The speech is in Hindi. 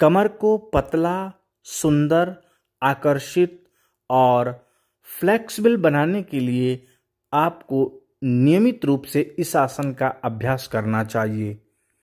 कमर को पतला, सुंदर, आकर्षित और फ्लेक्सिबल बनाने के लिए आपको नियमित रूप से इस आसन का अभ्यास करना चाहिए।